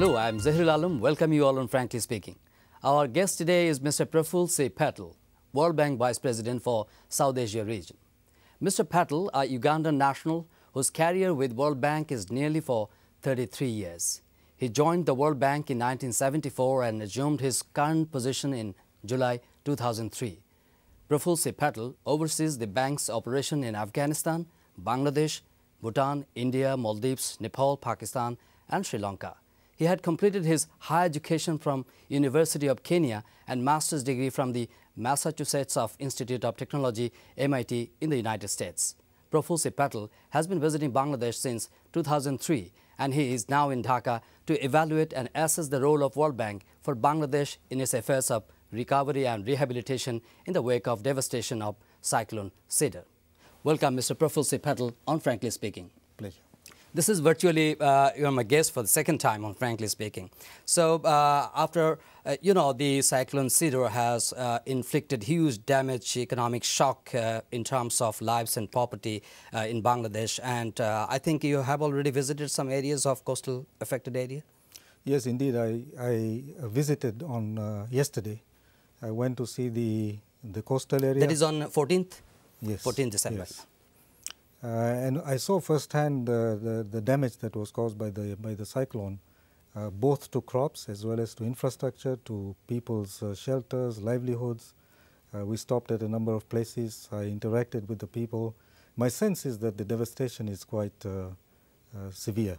Hello, I'm Zahirul Alam. Welcome you all on Frankly Speaking. Our guest today is Mr. Praful C. Patel, World Bank Vice President for South Asia region. Mr. Patel, a Ugandan national whose career with World Bank is nearly for 33 years. He joined the World Bank in 1974 and assumed his current position in July 2003. Praful C. Patel oversees the bank's operation in Afghanistan, Bangladesh, Bhutan, India, Maldives, Nepal, Pakistan, and Sri Lanka. He had completed his higher education from University of Kenya and master's degree from the Massachusetts of Institute of Technology, MIT, in the United States. Praful C. Patel has been visiting Bangladesh since 2003 and he is now in Dhaka to evaluate and assess the role of World Bank for Bangladesh in its efforts of recovery and rehabilitation in the wake of devastation of Cyclone Sidr. Welcome, Mr. Praful C. Patel, on Frankly Speaking. Pleasure. This is virtually, uh, you're my guest for the second time on Frankly Speaking. So uh, after, uh, you know, the cyclone Sidr has uh, inflicted huge damage, economic shock uh, in terms of lives and property uh, in Bangladesh. And I think you have already visited some areas of coastal affected area? Yes, indeed. I, I visited on yesterday. I went to see the, the coastal area. That is on 14th? Yes. 14th December. Yes. Uh, and I saw firsthand uh, the, the damage that was caused by the, by the cyclone, uh, both to crops as well as to infrastructure, to people's shelters, livelihoods. we stopped at a number of places. I interacted with the people. My sense is that the devastation is quite severe.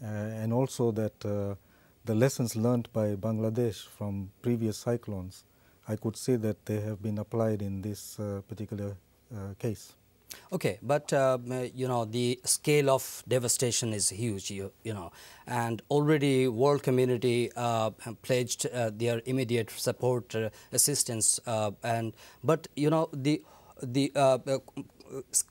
and also that the lessons learned by Bangladesh from previous cyclones, I could say that they have been applied in this uh, particular uh, case. Okay, but uh, you know the scale of devastation is huge, you, you know, and already world community uh, pledged uh, their immediate support, uh, assistance, uh, and but you know the the uh,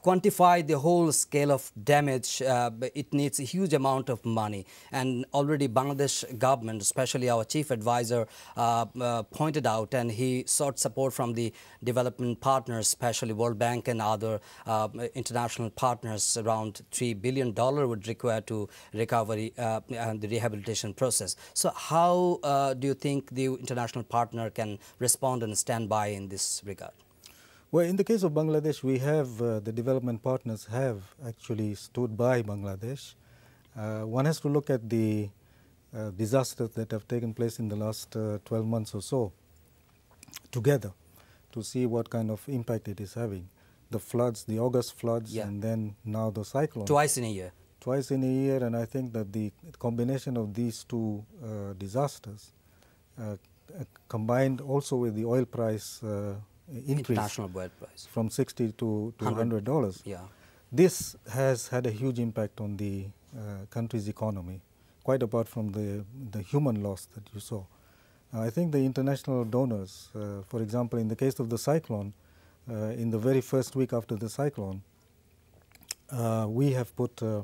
quantify the whole scale of damage, uh, it needs a huge amount of money. And already Bangladesh government, especially our chief advisor, uh, uh, pointed out and he sought support from the development partners, especially World Bank and other uh, international partners. Around $3 billion would require to recovery uh, and the rehabilitation process. So how uh, do you think the international partner can respond and stand by in this regard? Well, in the case of Bangladesh, we have uh, the development partners have actually stood by Bangladesh. Uh, one has to look at the uh, disasters that have taken place in the last uh, 12 months or so together to see what kind of impact it is having. The floods, the August floods, yeah. and then now the cyclone. Twice in a year. Twice in a year, and I think that the combination of these two uh, disasters uh, combined also with the oil price increase international Brent price. from 60 to, to 100 dollars. Yeah. This has had a huge impact on the uh, country's economy quite apart from the the human loss that you saw. Uh, i think the international donors uh, for example in the case of the cyclone uh, in the very first week after the cyclone uh, we have put uh,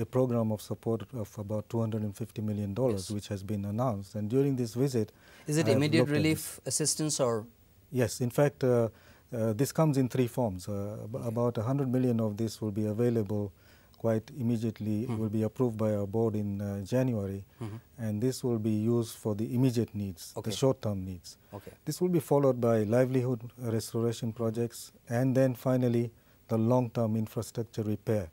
a program of support of about 250 million dollars yes. which has been announced. And during this visit is it immediate relief assistance or Yes, in fact, uh, uh, this comes in three forms. Uh, okay. About 100 million of this will be available quite immediately. Mm -hmm. It will be approved by our board in January, mm -hmm. and this will be used for the immediate needs, okay. the short-term needs. Okay. This will be followed by livelihood restoration projects, and then finally the long-term infrastructure repair,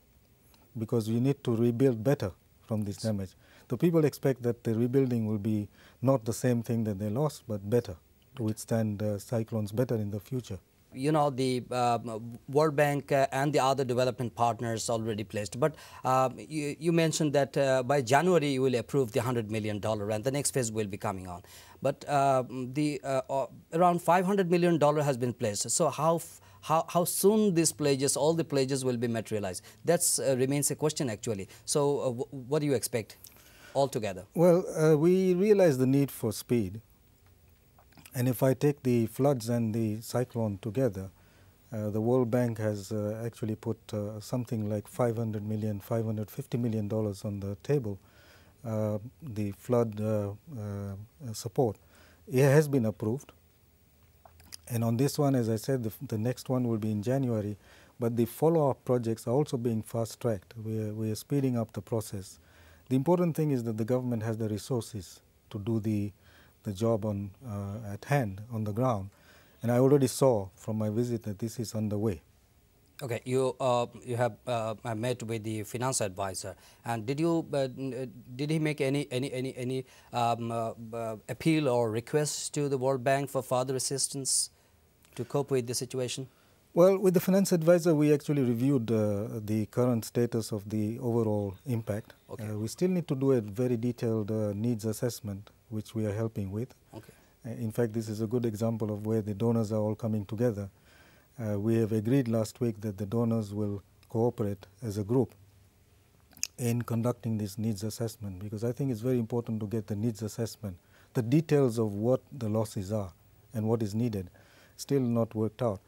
because we need to rebuild better from this damage. The people expect that the rebuilding will be not the same thing that they lost, but better to withstand uh, cyclones better in the future you know the uh, World Bank uh, and the other development partners already placed. But uh, you, you, mentioned that uh, by January you will approve the hundred million dollar, and the next phase will be coming on. But uh, the uh, around five hundred million dollar has been placed. So how how how soon these pledges, all the pledges, will be materialized? That remains a question actually. So what do you expect altogether? Well, we realize the need for speed and if I take the floods and the cyclone together, uh, the World Bank has uh, actually put uh, something like 500 million, 550 million dollars on the table. Uh, the flood uh, uh, support it has been approved, and on this one, as I said, the, the next one will be in January. But the follow-up projects are also being fast-tracked. We are, we are speeding up the process, The important thing is that the government has the resources to do the, the job on, uh, at hand on the ground. And I already saw from my visit that this is underway. Okay, you uh, you have uh, met with the finance advisor, and did you uh, uh did he make any any any any um, uh, uh, appeal or request to the World Bank for further assistance to cope with the situation? Well, with the finance advisor, we actually reviewed the current status of the overall impact. Okay. we still need to do a very detailed needs assessment, which we are helping with. Okay. in fact, this is a good example of where the donors are all coming together uh, we have agreed last week that the donors will cooperate as a group in conducting this needs assessment because I think it's very important to get the needs assessment. The details of what the losses are and what is needed still not worked out.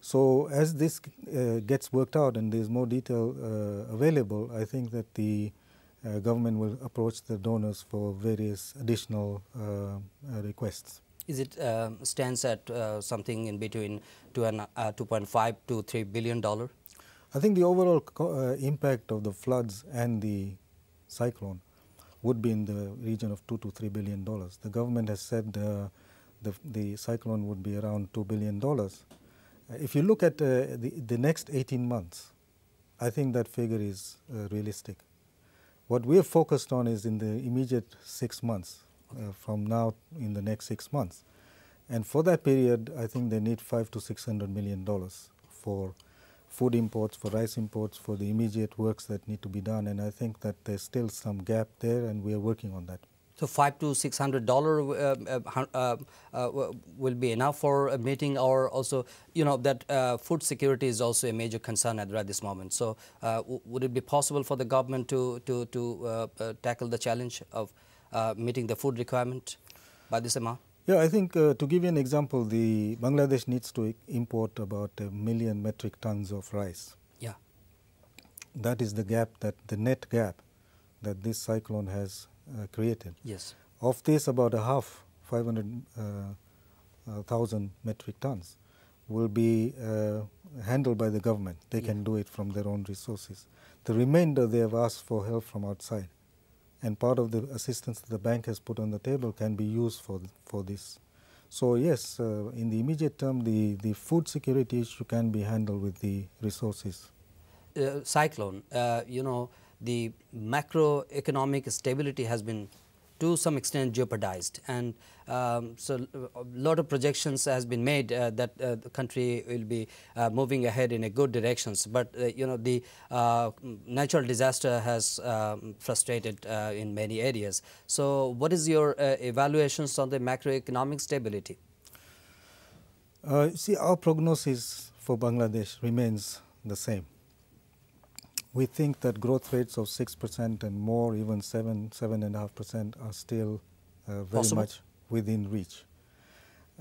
So as this uh, gets worked out and there's more detail uh, available, I think that the uh, government will approach the donors for various additional uh, uh, requests. Is it uh, stands at uh, something in between two and uh, 2.5 to 3 billion dollar? I think the overall uh, impact of the floods and the cyclone would be in the region of 2 to 3 billion dollars. The government has said uh, the, the cyclone would be around 2 billion dollars. If you look at the, the next 18 months, I think that figure is realistic. What we are focused on is in the immediate six months, uh, from now in the next six months. And for that period, I think they need five to six hundred million dollars for food imports, for rice imports, for the immediate works that need to be done. And I think that there's still some gap there, and we are working on that. So five to six hundred dollar uh, uh, uh, will be enough for meeting our also you know that uh, food security is also a major concern at, this moment. So would it be possible for the government to to to tackle the challenge of uh, meeting the food requirement by this amount? Yeah, I think uh, to give you an example, the Bangladesh needs to import about a million metric tons of rice. Yeah. That is the gap that the net gap that this cyclone has created. Yes. Of this, about a half, 500,000 uh, uh, metric tons, will be uh, handled by the government. They yeah. can do it from their own resources. The remainder, they have asked for help from outside and part of the assistance that the bank has put on the table can be used for, for this. So yes, uh, in the immediate term, the, the food security issue can be handled with the resources. Uh, cyclone, uh, you know, the macroeconomic stability has been to some extent jeopardized. And um, so a lot of projections has been made uh, that uh, the country will be uh, moving ahead in a good directions. But uh, you know the uh, natural disaster has um, frustrated uh, in many areas. So what is your evaluations on the macroeconomic stability? see, our prognosis for Bangladesh remains the same we think that growth rates of 6% and more, even 7, 7.5% are still uh, very Possible? much within reach.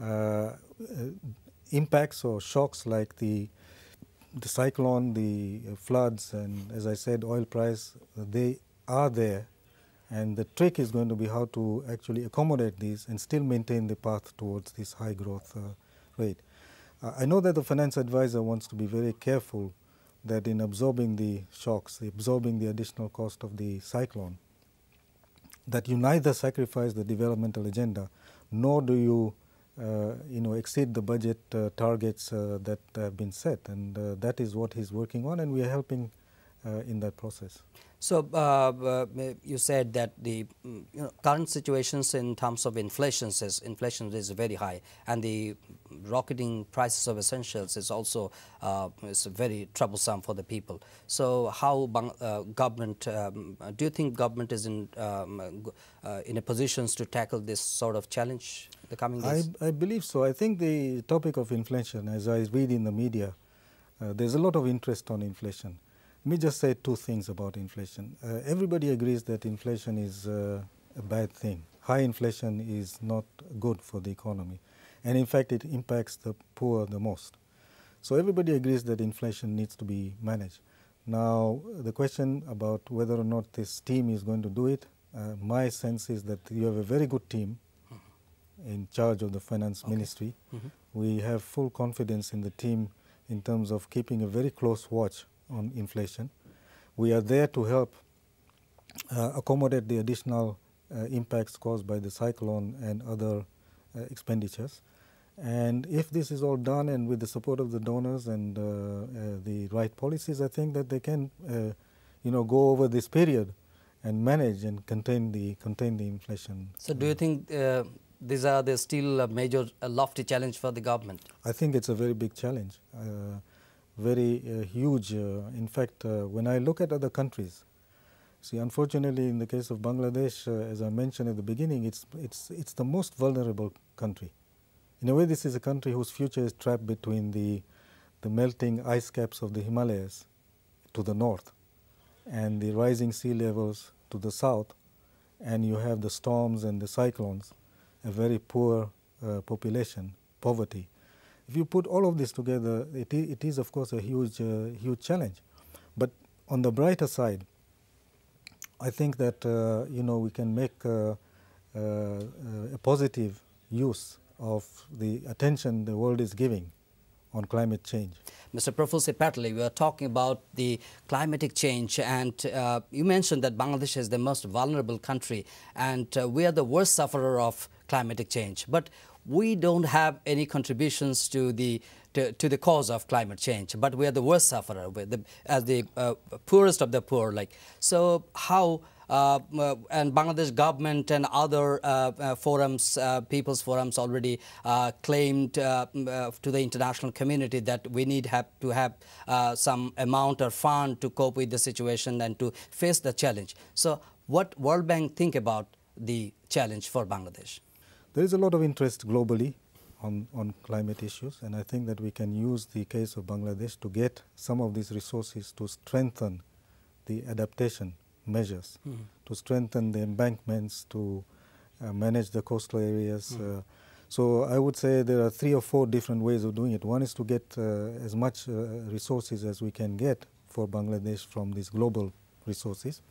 Uh, uh, impacts or shocks like the, the cyclone, the floods, and as I said, oil price, they are there. And the trick is going to be how to actually accommodate these and still maintain the path towards this high growth uh, rate. Uh, I know that the finance advisor wants to be very careful that in absorbing the shocks, absorbing the additional cost of the cyclone, that you neither sacrifice the developmental agenda nor do you uh, you know exceed the budget uh, targets uh, that have been set. And uh, that is what he's working on and we are helping in that process. So, uh, uh, you said that the mm, you know, current situations in terms of inflation is inflation is very high, and the rocketing prices of essentials is also uh, is very troublesome for the people. So, how uh, government um, do you think government is in um, uh, in a position to tackle this sort of challenge the coming days? I, I believe so. I think the topic of inflation, as I read in the media, uh, there's a lot of interest on inflation. Let me just say two things about inflation. Uh, everybody agrees that inflation is uh, a bad thing. High inflation is not good for the economy. And in fact, it impacts the poor the most. So everybody agrees that inflation needs to be managed. Now, the question about whether or not this team is going to do it, uh, my sense is that you have a very good team in charge of the finance okay. ministry. Mm -hmm. We have full confidence in the team in terms of keeping a very close watch on inflation. We are there to help uh, accommodate the additional uh, impacts caused by the cyclone and other uh, expenditures. And if this is all done and with the support of the donors and uh, uh, the right policies, I think that they can, uh, you know, go over this period and manage and contain the contain the inflation. So, do you think uh, these are the still a major a lofty challenge for the government? I think it's a very big challenge, uh, very uh, huge. Uh, in fact, uh, when I look at other countries, see, unfortunately, in the case of Bangladesh, uh, as I mentioned at the beginning, it's it's it's the most vulnerable country. In a way, this is a country whose future is trapped between the the melting ice caps of the Himalayas to the north and the rising sea levels to the south, and you have the storms and the cyclones, a very poor uh, population, poverty. If you put all of this together, it, it is of course a huge, uh, huge challenge. But on the brighter side, I think that uh, you know we can make uh, uh, a positive use of the attention the world is giving on climate change. Mr. Praful Patel, we are talking about the climatic change, and uh, you mentioned that Bangladesh is the most vulnerable country, and uh, we are the worst sufferer of climatic change. But we don't have any contributions to the to, to the cause of climate change, but we are the worst sufferer, the, as the uh, poorest of the poor. Like so, how uh, uh, and Bangladesh government and other uh, uh forums, uh, people's forums already uh, claimed to the international community that we need have to have some amount or fund to cope with the situation and to face the challenge. So what World Bank think about the challenge for Bangladesh? There is a lot of interest globally on, on climate issues and I think that we can use the case of Bangladesh to get some of these resources to strengthen the adaptation measures mm. to strengthen the embankments, to uh, manage the coastal areas. Mm. Uh, so I would say there are three or four different ways of doing it. One is to get uh, as much uh, resources as we can get for Bangladesh from these global resources.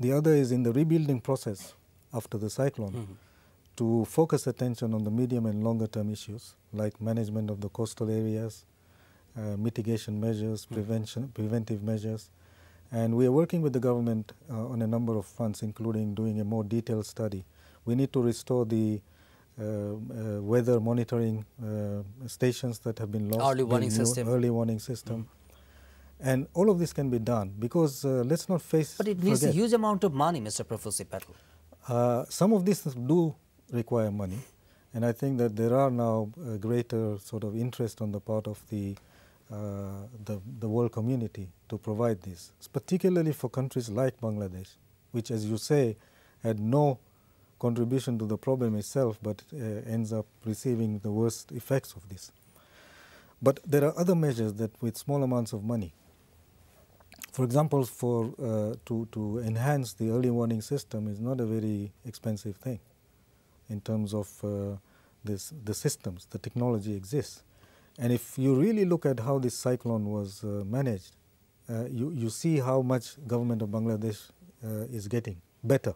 The other is in the rebuilding process after the cyclone. Mm -hmm to focus attention on the medium and longer term issues like management of the coastal areas, uh, mitigation measures, mm. prevention, preventive measures, and we are working with the government uh, on a number of fronts, including doing a more detailed study. We need to restore the uh, uh weather monitoring uh, stations that have been lost. Early warning system. Early warning system. Mm. And all of this can be done because uh, let's not face. But it needs forget. a huge amount of money, Mr. Praful Patel. some of these do require money, and I think that there are now greater sort of interest on the part of the uh, the, the world community to provide this, particularly for countries like Bangladesh, which, as you say, had no contribution to the problem itself, but uh, ends up receiving the worst effects of this. But there are other measures that, with small amounts of money, for example, for uh, to to enhance the early warning system is not a very expensive thing, in terms of uh, this the systems, the technology exists. And if you really look at how this cyclone was uh, managed, uh, you, you see how much government of Bangladesh uh, is getting better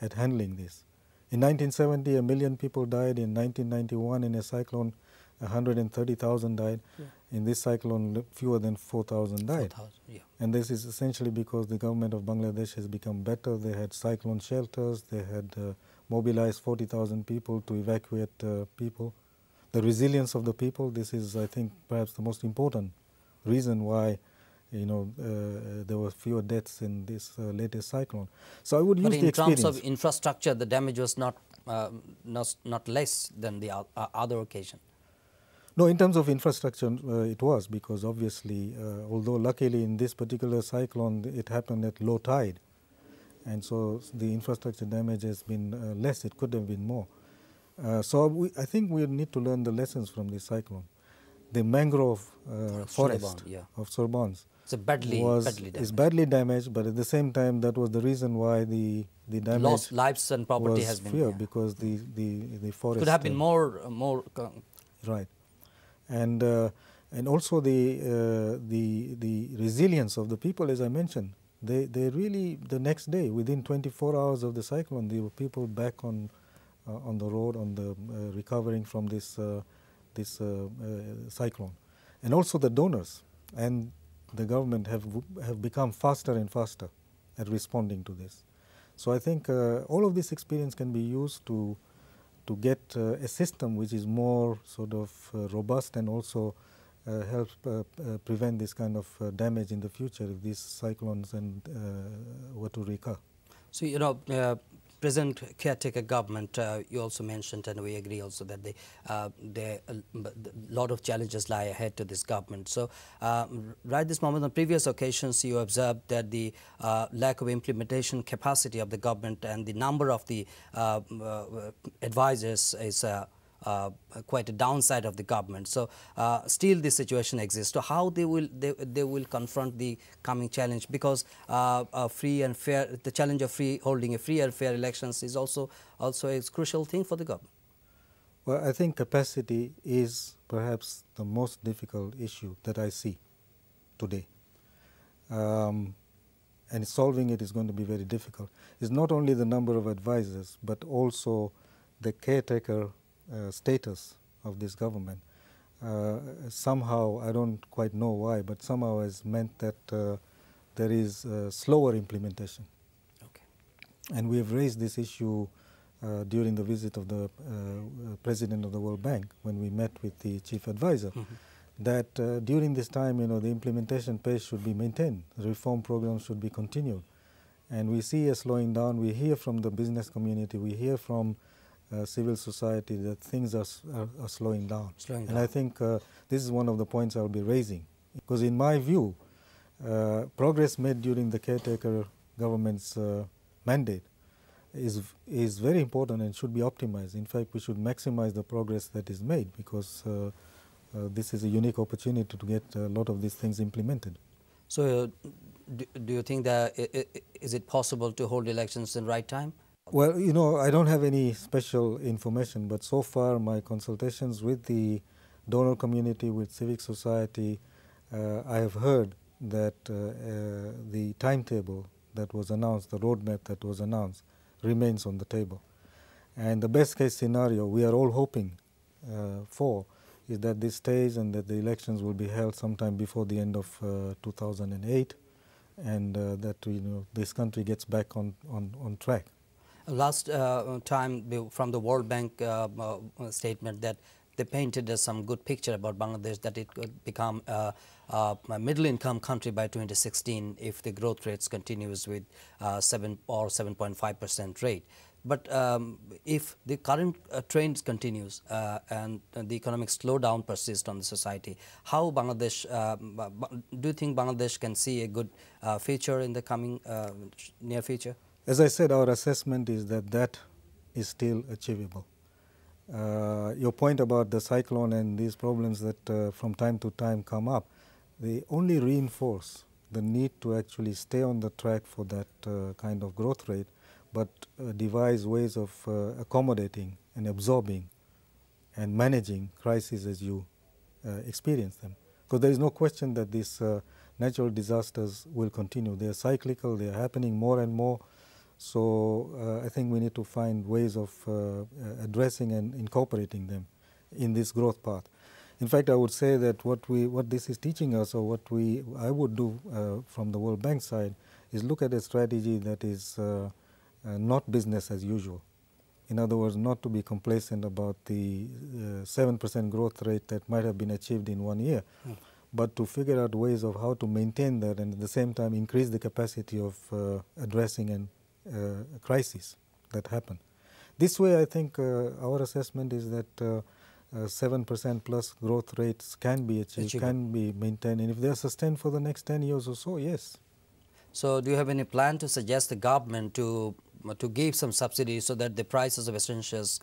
at handling this. In 1970, a million people died. In 1991, in a cyclone, 130,000 died. Yeah. In this cyclone, fewer than 4,000 died. 4, yeah. And this is essentially because the government of Bangladesh has become better. They had cyclone shelters. They had uh, mobilized 40,000 people to evacuate uh, people the resilience of the people. This is, I think, perhaps the most important reason why you know uh, there were fewer deaths in this uh, latest cyclone. So I would but use the experience. in terms of infrastructure, the damage was not uh, not not less than the other occasion. No, in terms of infrastructure, uh, it was because obviously, uh, although luckily in this particular cyclone it happened at low tide, and so the infrastructure damage has been uh, less. It could have been more. Uh, so we, I think we need to learn the lessons from this cyclone. The mangrove uh, forest yeah. of Sundarbans so badly, was, badly damaged. is badly damaged, but at the same time that was the reason why the the damage lost lives and property has been feared yeah. because the the the forest could have been more uh, more right, and uh, and also the uh, the the resilience of the people, as I mentioned, they they really the next day within 24 hours of the cyclone, there were people back on uh, on the road, on the uh, recovering from this uh, this cyclone, and also the donors and the government have have become faster and faster at responding to this. So I think uh, all of this experience can be used to to get uh, a system which is more sort of uh, robust and also uh, help uh, uh, prevent this kind of damage in the future if these cyclones and were to recur. So you know present caretaker government, uh, you also mentioned, and we agree also that the, uh, a lot of challenges lie ahead to this government. So, uh, right this moment, on previous occasions, you observed that the uh, lack of implementation capacity of the government and the number of the uh, uh, advisors is uh, quite a downside of the government. So uh, still this situation exists. So how they will they, they will confront the coming challenge because uh, free and fair the challenge of free holding a free and fair elections is also also a crucial thing for the government. Well, I think capacity is perhaps the most difficult issue that I see today. Um, and solving it is going to be very difficult. It's not only the number of advisors, but also the caretaker status of this government. Uh, somehow, I don't quite know why, but somehow has meant that uh, there is slower implementation. Okay. And we have raised this issue uh, during the visit of the uh, president of the World Bank when we met with the chief advisor. Mm -hmm. That uh, during this time, you know, the implementation pace should be maintained, the reform programs should be continued, and we see a slowing down. We hear from the business community, we hear from uh, civil society that things are, are, are slowing down. Slowing and. I think uh, this is one of the points I'll be raising. Because in my view, uh, progress made during the caretaker government's uh, mandate is, is very important and should be optimized. In fact, we should maximize the progress that is made because uh, uh, this is a unique opportunity to get a lot of these things implemented. So, do, do you think that is it possible to hold elections in right time? Well, you know, I don't have any special information, but so far my consultations with the donor community, with civic society, uh, I have heard that uh, uh, the timetable that was announced, the roadmap that was announced, remains on the table. And the best case scenario we are all hoping uh, for is that this stays and that the elections will be held sometime before the end of uh, 2008 and uh, that you know, this country gets back on, on, on track. Last uh, time from the World Bank uh, uh, statement that they painted some good picture about Bangladesh that it could become a, a middle income country by 2016 if the growth rates continues with uh, 7 or 7.5 percent rate. But um, if the current uh, trend continues uh, and the economic slowdown persists on the society, how Bangladesh, do you think Bangladesh can see a good future in the coming near future? As I said, our assessment is that that is still achievable. Uh, your point about the cyclone and these problems that uh, from time to time come up, they only reinforce the need to actually stay on the track for that uh, kind of growth rate, but uh, devise ways of uh, accommodating and absorbing and managing crises as you uh, experience them. Because there is no question that these natural disasters will continue. They are cyclical, they are happening more and more so uh, I think we need to find ways of uh, addressing and incorporating them in this growth path. In fact, I would say that what we what this is teaching us, or what we I would do uh, from the World Bank side, is look at a strategy that is uh, uh, not business as usual. In other words, not to be complacent about the uh, seven percent growth rate that might have been achieved in one year, mm. but to figure out ways of how to maintain that and at the same time increase the capacity of addressing and uh, crises that happen. This way, I think uh, our assessment is that uh, seven percent plus growth rates can be achieved, Achievable. can be maintained, and if they are sustained for the next ten years or so, yes. So, do you have any plan to suggest the government to to give some subsidies so that the prices of essentials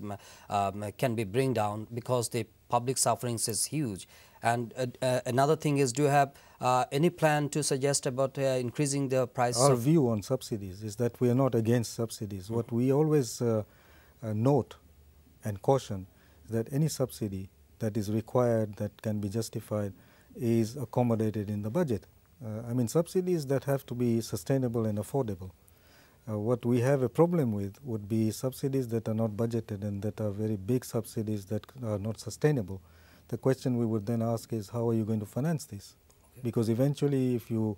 um, can be bring down because the public sufferings is huge and uh, uh, another thing is, do you have uh, any plan to suggest about increasing the price? Our view on subsidies is that we are not against subsidies. What we always note and caution is that any subsidy that is required, that can be justified, is accommodated in the budget. Uh, I mean, subsidies that have to be sustainable and affordable. Uh, what we have a problem with would be subsidies that are not budgeted and that are very big subsidies that are not sustainable. The question we would then ask is how are you going to finance this? Because eventually if you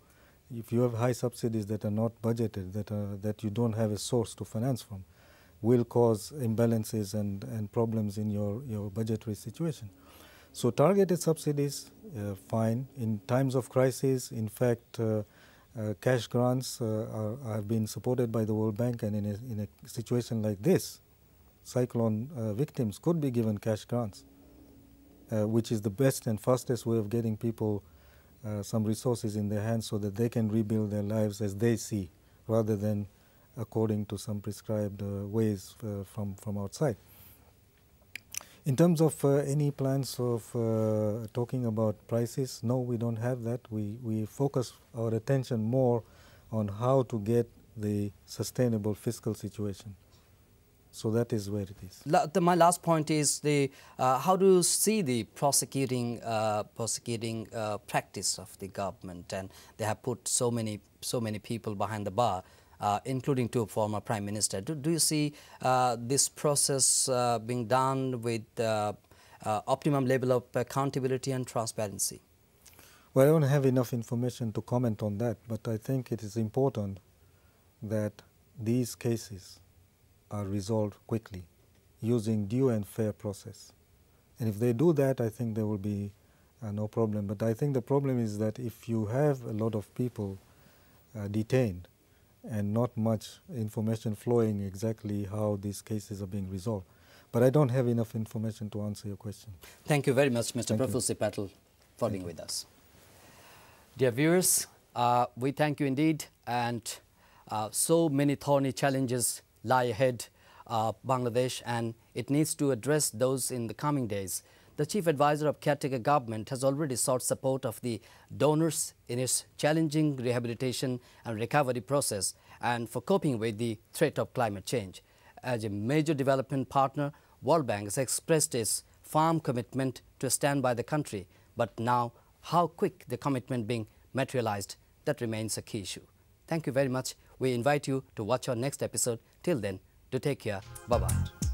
if you have high subsidies that are not budgeted, that, are, that you don't have a source to finance from, will cause imbalances and, and problems in your, your budgetary situation. So targeted subsidies, uh, fine. In times of crisis, in fact, uh, uh, cash grants uh, are, have been supported by the World Bank and in a, in a situation like this, cyclone uh, victims could be given cash grants, uh, which is the best and fastest way of getting people some resources in their hands so that they can rebuild their lives as they see rather than according to some prescribed ways from, from outside. In terms of uh, any plans of uh, talking about prices, no, we don't have that. We, we focus our attention more on how to get the sustainable fiscal situation. So that is where it is. La the, my last point is the uh, how do you see the prosecuting uh, prosecuting uh, practice of the government, and they have put so many so many people behind the bar uh, including two former prime minister. Do, do you see uh, this process uh, being done with uh, uh, optimum level of accountability and transparency? Well, I don't have enough information to comment on that, but I think it is important that these cases are resolved quickly using due and fair process. And if they do that, I think there will be uh, no problem. But I think the problem is that if you have a lot of people uh, detained, and not much information flowing exactly how these cases are being resolved. But I don't have enough information to answer your question. Thank you very much, Mr. Praful Patel, for being with us. Dear viewers, uh, we thank you indeed, and uh, so many thorny challenges lie ahead of Bangladesh, and it needs to address those in the coming days. The chief advisor of caretaker government has already sought support of the donors in its challenging rehabilitation and recovery process and for coping with the threat of climate change. As a major development partner, World Bank has expressed its firm commitment to stand by the country, but now how quick the commitment being materialized, that remains a key issue. Thank you very much. We invite you to watch our next episode. Till then, do take care. Bye-bye.